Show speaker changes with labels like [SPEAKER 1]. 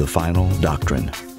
[SPEAKER 1] The Final Doctrine.